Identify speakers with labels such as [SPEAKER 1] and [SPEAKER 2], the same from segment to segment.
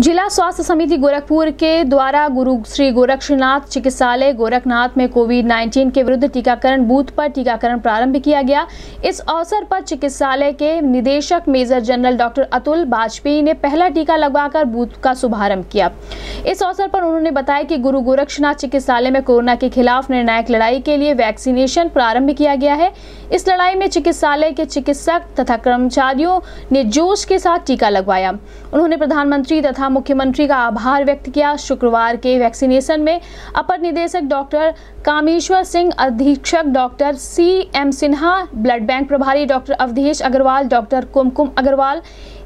[SPEAKER 1] जिला स्वास्थ्य समिति गोरखपुर के द्वारा गुरु श्री गोरक्षनाथ चिकित्सालय गोरखनाथ में कोविड 19 के विरुद्ध टीकाकरण बूथ पर टीकाकरण प्रारंभ किया गया। इस अवसर पर चिकित्सालय के निदेशक major general doctor Atul Vajpayee ने पहला टीका लगवाकर बूथ का शुभारंभ किया। इस अवसर पर उन्होंने बताया कि गुरु गोरक्षनाथ चिकित्सालय में कोरोना के खिलाफ निर्णायक लड़ाई के लिए वैक्सीनेशन प्रारंभ किया गया है। इस लड़ाई में चिकित्सालय के चिकित्सक तथा कर्मचारियों ने जोश के साथ टीका लगवाया। उन्होंने प्रधानमंत्री तथा मुख्यमंत्री का आभार व्यक्त किया। शुक्रवार के वैक्सीनेशन में अपर निदेशक डॉक्टर कामेश्वर सिंह, अधीक्षक doctor C M Sinha, blood bank प्रभारी doctor Awadhesh Agrawal, doctor Kumkum Agrawal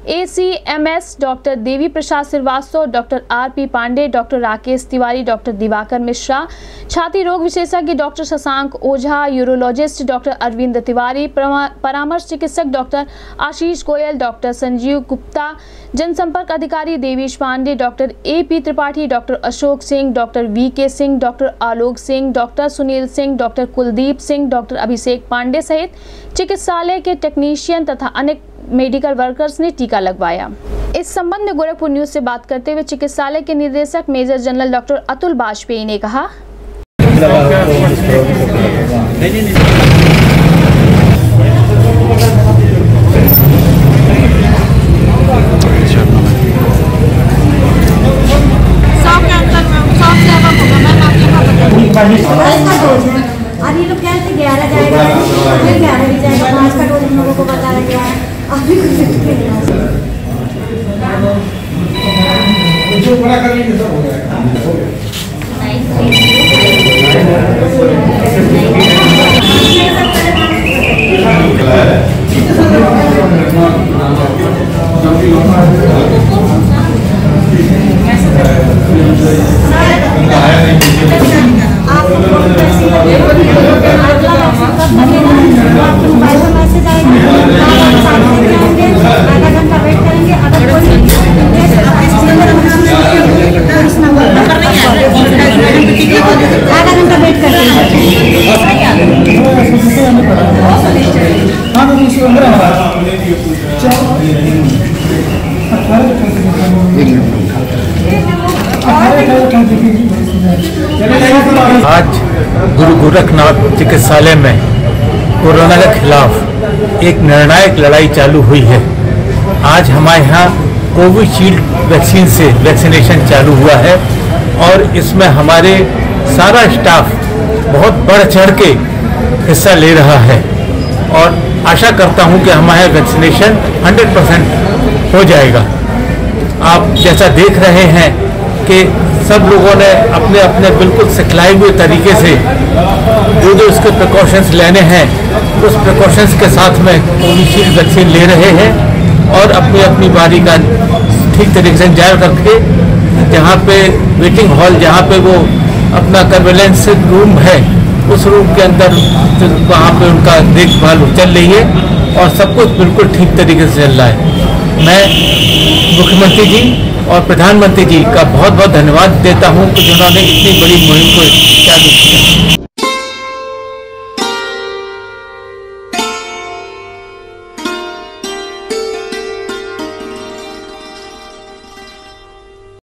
[SPEAKER 1] ACMS doctor Devi Prasad Srivastava doctor R P Pandey doctor Rakesh Tiwari doctor Diwakar Mishra छाती रोग विशेषज्ञ doctor Shashank Ojha urologist doctor Arvind Tiwari परामर्श चिकित्सक doctor Ashish Goyal doctor Sanjeev Gupta जनसंपर्क अधिकारी Devesh Pandey doctor A P Tripathi doctor Ashok Singh doctor V K Singh doctor Alok Singh doctor Sunil Singh doctor Kuldeep Singh doctor Abhishek Pandey सहित चिकित्सालय के technician तथा अन्य medical workers ने टीका लगवाया। इस संबंध में गोरखपुर न्यूज़ से बात करते हुए चिकित्सालय के निदेशक major general doctor Atul Vajpayee ने कहा
[SPEAKER 2] ये लोग ग्यारह जाएगा, फिर ग्यारह भी जाएगा पाँच का डोज हम लोगों को बताया गया है। अभी कुछ नहीं मिला
[SPEAKER 3] जो बड़ा कर लेंगे सब हो। जाएगा
[SPEAKER 4] आज गुरु गोरखनाथ चिकित्सालय में कोरोना के खिलाफ एक निर्णायक लड़ाई चालू हुई है। आज हमारे यहाँ कोविशील्ड वैक्सीन से वैक्सीनेशन चालू हुआ है और इसमें हमारे सारा स्टाफ बहुत बढ़ चढ़ के हिस्सा ले रहा है और आशा करता हूँ कि हमारा वैक्सीनेशन 100 परसेंट हो जाएगा। आप जैसा देख रहे हैं कि सब लोगों ने अपने अपने बिल्कुल सिखलाए हुए तरीके से जो जो इसके प्रिकॉशंस लेने हैं, उस प्रिकॉशंस के साथ में कोविशील्ड वैक्सीन ले रहे हैं और अपनी अपनी बारी का ठीक तरीके से इंतज़ार करके जहाँ पे वेटिंग हॉल जहाँ पे वो अपना सर्वेलेंस रूम है उस रूम के अंदर वहाँ पर उनका देखभाल चल रही है और सब कुछ बिल्कुल ठीक तरीके से चल रहा है। मैं मुख्यमंत्री जी और प्रधानमंत्री जी का बहुत बहुत धन्यवाद देता हूँ कि जिन्होंने इतनी बड़ी मुहिम को चालू किया